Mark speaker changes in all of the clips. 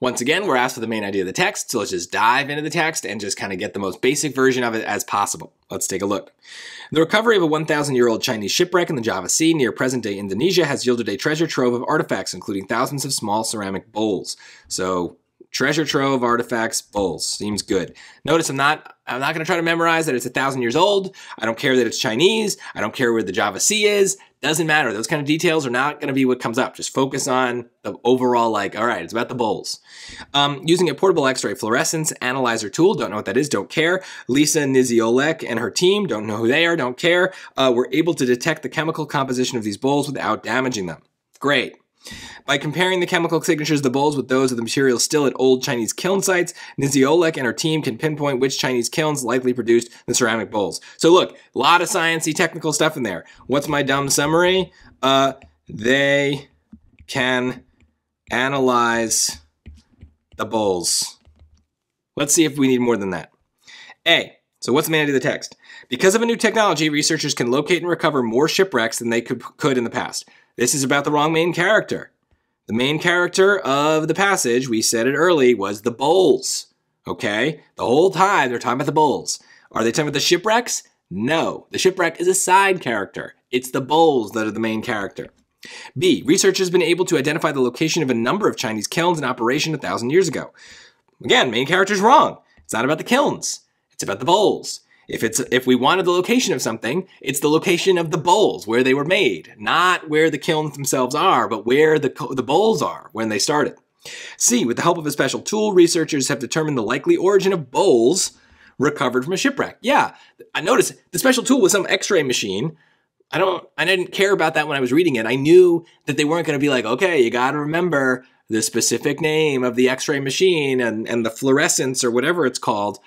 Speaker 1: Once again, we're asked for the main idea of the text, so let's just dive into the text and just kind of get the most basic version of it as possible. Let's take a look. The recovery of a 1,000 year old Chinese shipwreck in the Java Sea near present day Indonesia has yielded a treasure trove of artifacts, including thousands of small ceramic bowls. So, treasure trove, of artifacts, bowls. Seems good. Notice I'm not I'm not going to try to memorize that it's a thousand years old. I don't care that it's Chinese. I don't care where the Java Sea is. Doesn't matter. Those kind of details are not going to be what comes up. Just focus on the overall, like, all right, it's about the bowls. Um, using a portable X-ray fluorescence analyzer tool. Don't know what that is. Don't care. Lisa Niziolek and her team. Don't know who they are. Don't care. Uh, were able to detect the chemical composition of these bowls without damaging them. Great. By comparing the chemical signatures of the bowls with those of the materials still at old Chinese kiln sites, Niziolek and her team can pinpoint which Chinese kilns likely produced the ceramic bowls. So look, a lot of sciencey technical stuff in there. What's my dumb summary? Uh, they can analyze the bowls. Let's see if we need more than that. A. So what's the idea of the text? Because of a new technology, researchers can locate and recover more shipwrecks than they could, could in the past. This is about the wrong main character. The main character of the passage, we said it early, was the bowls. Okay? The whole time they're talking about the bowls. Are they talking about the shipwrecks? No. The shipwreck is a side character. It's the bowls that are the main character. B. Researchers have been able to identify the location of a number of Chinese kilns in operation a thousand years ago. Again, main character's wrong. It's not about the kilns. It's about the bowls. If it's if we wanted the location of something, it's the location of the bowls where they were made, not where the kilns themselves are, but where the the bowls are when they started. C. With the help of a special tool, researchers have determined the likely origin of bowls recovered from a shipwreck. Yeah, I noticed the special tool was some X-ray machine. I don't, I didn't care about that when I was reading it. I knew that they weren't going to be like, okay, you got to remember the specific name of the X-ray machine and and the fluorescence or whatever it's called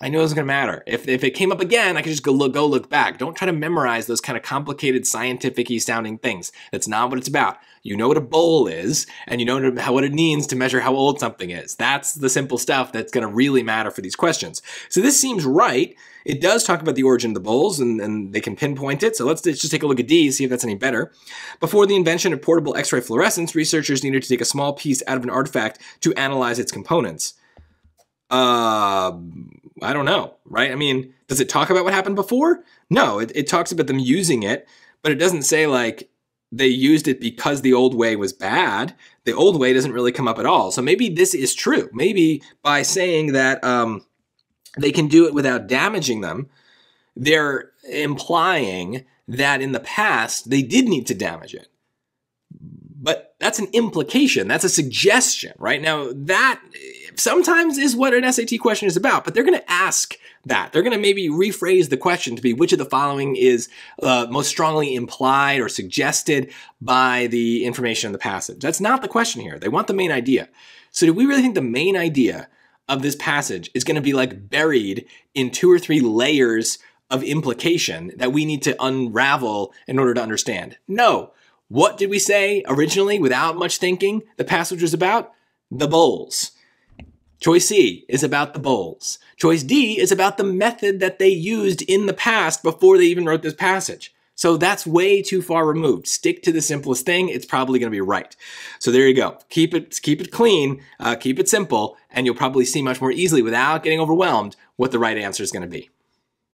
Speaker 1: I knew it was going to matter. If, if it came up again, I could just go look, go look back. Don't try to memorize those kind of complicated scientific sounding things. That's not what it's about. You know what a bowl is, and you know how, what it means to measure how old something is. That's the simple stuff that's going to really matter for these questions. So this seems right. It does talk about the origin of the bowls, and, and they can pinpoint it. So let's, let's just take a look at D, see if that's any better. Before the invention of portable X-ray fluorescence, researchers needed to take a small piece out of an artifact to analyze its components. Uh, I don't know, right? I mean, does it talk about what happened before? No, it, it talks about them using it, but it doesn't say like they used it because the old way was bad. The old way doesn't really come up at all. So maybe this is true. Maybe by saying that um, they can do it without damaging them, they're implying that in the past they did need to damage it. But that's an implication. That's a suggestion, right? Now, that sometimes is what an SAT question is about, but they're going to ask that. They're going to maybe rephrase the question to be which of the following is uh, most strongly implied or suggested by the information in the passage. That's not the question here. They want the main idea. So, do we really think the main idea of this passage is going to be like buried in two or three layers of implication that we need to unravel in order to understand? No. What did we say originally without much thinking the passage was about? The bowls. Choice C is about the bowls. Choice D is about the method that they used in the past before they even wrote this passage. So that's way too far removed. Stick to the simplest thing. It's probably going to be right. So there you go. Keep it, keep it clean, uh, keep it simple, and you'll probably see much more easily without getting overwhelmed what the right answer is going to be.